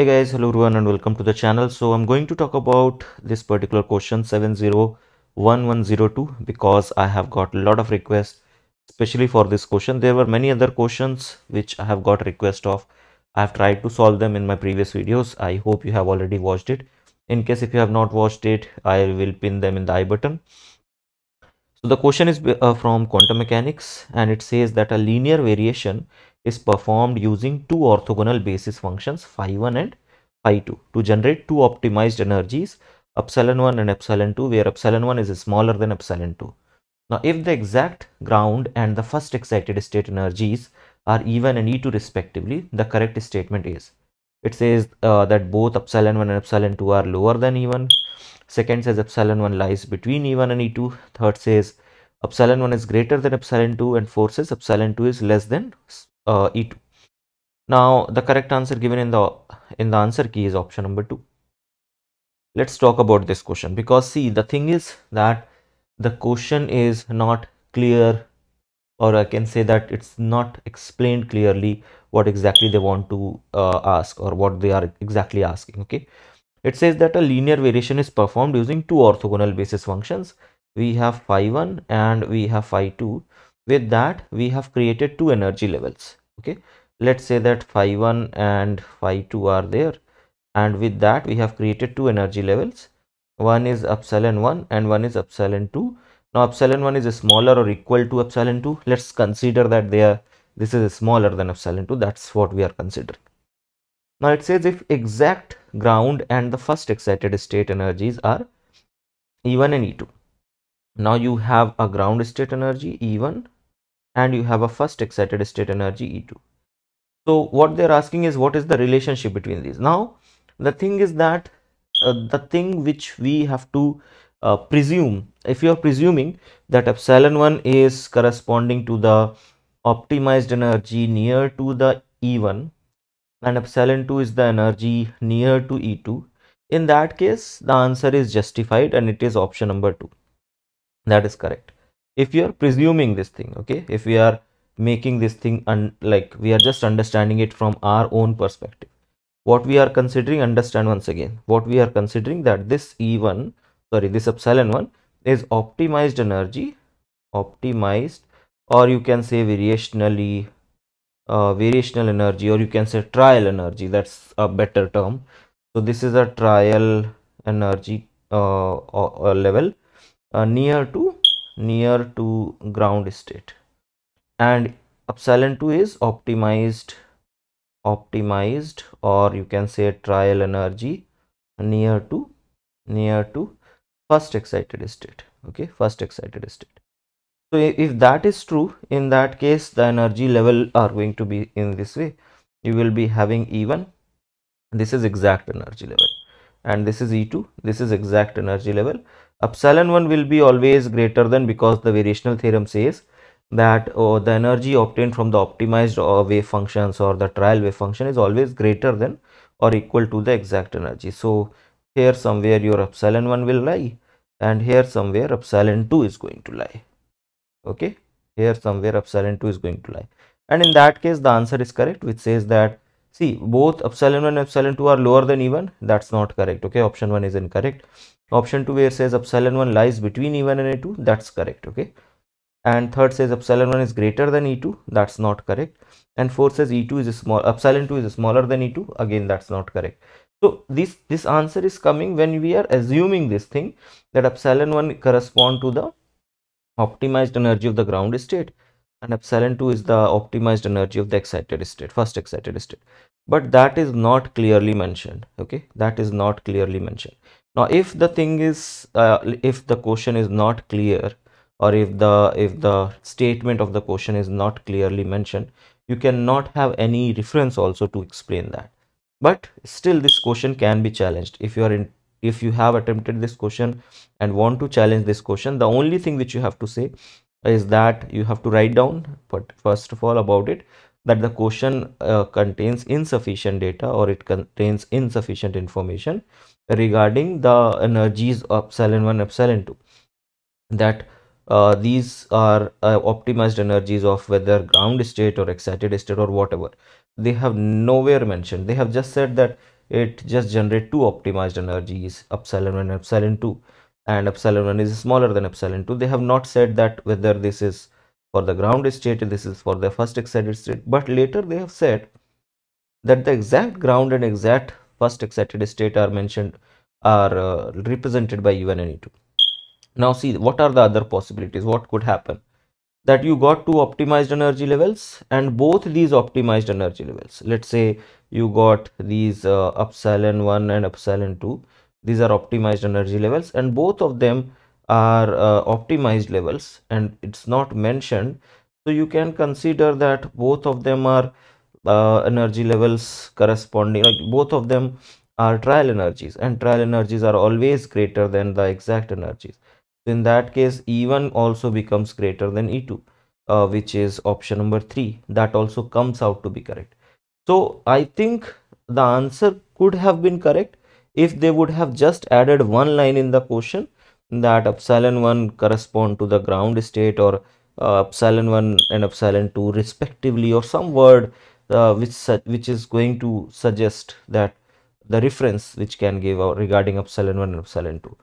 hey guys hello everyone and welcome to the channel. So i'm going to talk about this particular question 701102 because i have got a lot of requests especially for this question. There were many other questions which i have got request of. I have tried to solve them in my previous videos. I hope you have already watched it. In case if you have not watched it i will pin them in the i button. So the question is uh, from quantum mechanics and it says that a linear variation is performed using two orthogonal basis functions phi1 and phi2 to generate two optimized energies epsilon 1 and epsilon 2 where epsilon 1 is smaller than epsilon 2. Now if the exact ground and the first excited state energies are E1 and E2 respectively, the correct statement is. It says uh, that both epsilon 1 and epsilon 2 are lower than E1 Second says epsilon 1 lies between E1 and E2. Third says epsilon 1 is greater than epsilon 2 and fourth says epsilon 2 is less than uh, E2. Now the correct answer given in the in the answer key is option number 2. Let's talk about this question because see the thing is that the question is not clear or I can say that it's not explained clearly what exactly they want to uh, ask or what they are exactly asking okay it says that a linear variation is performed using two orthogonal basis functions. We have phi1 and we have phi2. With that, we have created two energy levels. Okay, let's say that phi1 and phi2 are there. And with that, we have created two energy levels. One is epsilon 1 and one is epsilon 2. Now, epsilon 1 is smaller or equal to epsilon 2. Let's consider that they are this is smaller than epsilon 2. That's what we are considering. Now it says if exact ground and the first excited state energies are E1 and E2. Now you have a ground state energy E1 and you have a first excited state energy E2. So what they're asking is what is the relationship between these? Now the thing is that uh, the thing which we have to uh, presume if you are presuming that epsilon 1 is corresponding to the optimized energy near to the E1 and epsilon 2 is the energy near to E2. In that case, the answer is justified and it is option number 2. That is correct. If you are presuming this thing, okay, if we are making this thing and like we are just understanding it from our own perspective. What we are considering, understand once again, what we are considering that this E1, sorry, this epsilon 1 is optimized energy, optimized or you can say variationally uh, variational energy or you can say trial energy. That's a better term. So this is a trial energy uh, uh, level uh, near to near to ground state and epsilon 2 is optimized optimized or you can say trial energy near to near to first excited state okay first excited state so if that is true, in that case, the energy level are going to be in this way. You will be having E1, this is exact energy level and this is E2, this is exact energy level. Epsilon 1 will be always greater than because the variational theorem says that oh, the energy obtained from the optimized uh, wave functions or the trial wave function is always greater than or equal to the exact energy. So here somewhere your epsilon 1 will lie and here somewhere epsilon 2 is going to lie. Okay? Here somewhere epsilon 2 is going to lie. And in that case the answer is correct which says that see both epsilon 1 and epsilon 2 are lower than e1 that's not correct okay? Option 1 is incorrect. Option 2 where says epsilon 1 lies between e1 and e2 that's correct okay? And third says epsilon 1 is greater than e2 that's not correct. And fourth says e2 is small epsilon 2 is smaller than e2 again that's not correct. So this this answer is coming when we are assuming this thing that epsilon 1 correspond to the optimized energy of the ground state and epsilon 2 is the optimized energy of the excited state first excited state. But that is not clearly mentioned okay? That is not clearly mentioned. Now if the thing is uh, if the question is not clear or if the if the statement of the question is not clearly mentioned you cannot have any reference also to explain that. But still this question can be challenged. If you are in if you have attempted this question and want to challenge this question the only thing which you have to say is that you have to write down but first of all about it that the question uh, contains insufficient data or it contains insufficient information regarding the energies of epsilon 1 epsilon 2 that uh, these are uh, optimized energies of whether ground state or excited state or whatever. They have nowhere mentioned. They have just said that it just generate two optimized energies epsilon 1 and epsilon 2 and epsilon 1 is smaller than epsilon 2 they have not said that whether this is for the ground state this is for the first excited state but later they have said that the exact ground and exact first excited state are mentioned are uh, represented by E1 and E2 now see what are the other possibilities? What could happen? That you got two optimized energy levels and both these optimized energy levels. Let's say you got these uh, epsilon 1 and epsilon 2 these are optimized energy levels and both of them are uh, optimized levels and it's not mentioned. So you can consider that both of them are uh, energy levels corresponding like both of them are trial energies and trial energies are always greater than the exact energies. In that case e1 also becomes greater than e2 uh, which is option number 3 that also comes out to be correct. So i think the answer could have been correct if they would have just added one line in the question that epsilon 1 correspond to the ground state or uh, epsilon 1 and epsilon 2 respectively or some word uh, which which is going to suggest that the reference which can give regarding epsilon 1 and epsilon 2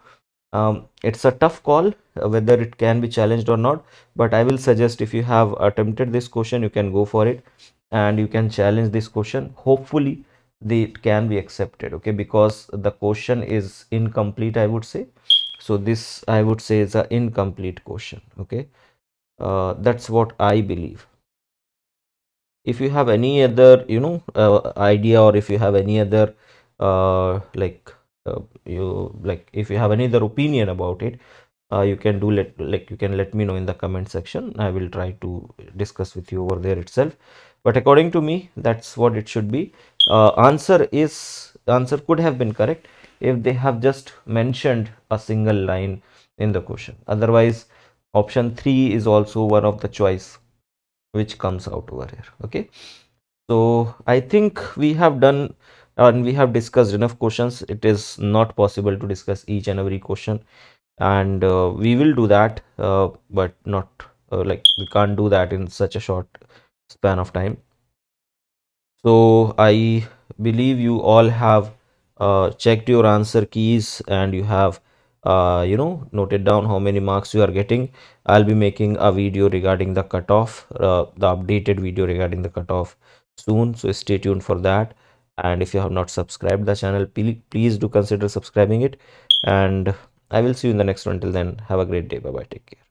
um, it's a tough call uh, whether it can be challenged or not but i will suggest if you have attempted this question you can go for it and you can challenge this question. Hopefully they, it can be accepted okay? Because the question is incomplete i would say. So this i would say is an incomplete question okay? Uh, that's what i believe. If you have any other you know uh, idea or if you have any other uh, like uh, you like if you have any other opinion about it uh, you can do let like you can let me know in the comment section. I will try to discuss with you over there itself. But according to me that's what it should be. Uh, answer is answer could have been correct if they have just mentioned a single line in the question. Otherwise option 3 is also one of the choice which comes out over here. Okay? So i think we have done and we have discussed enough questions. It is not possible to discuss each and every question and uh, we will do that uh, but not uh, like we can't do that in such a short span of time. So i believe you all have uh, checked your answer keys and you have uh, you know noted down how many marks you are getting. I'll be making a video regarding the cutoff uh, the updated video regarding the cutoff soon so stay tuned for that. And if you have not subscribed the channel please do consider subscribing it. And i will see you in the next one. Till then have a great day. Bye bye take care